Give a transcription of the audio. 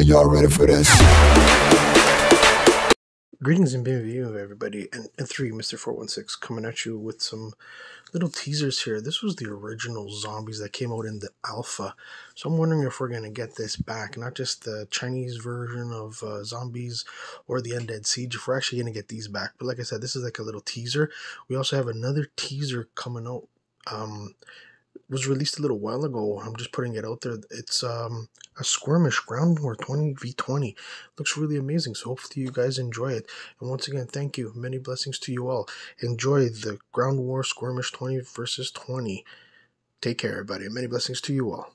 Are y'all ready for this? Greetings and bienvenue, everybody. And, and three, Mr. 416, coming at you with some little teasers here. This was the original zombies that came out in the alpha. So I'm wondering if we're going to get this back, not just the Chinese version of uh, zombies or the Undead Siege, if we're actually going to get these back. But like I said, this is like a little teaser. We also have another teaser coming out. Um, was released a little while ago. I'm just putting it out there. It's um, a Skirmish Ground War 20 v20. Looks really amazing. So hopefully you guys enjoy it. And once again, thank you. Many blessings to you all. Enjoy the Ground War Skirmish 20 versus 20. Take care, everybody. Many blessings to you all.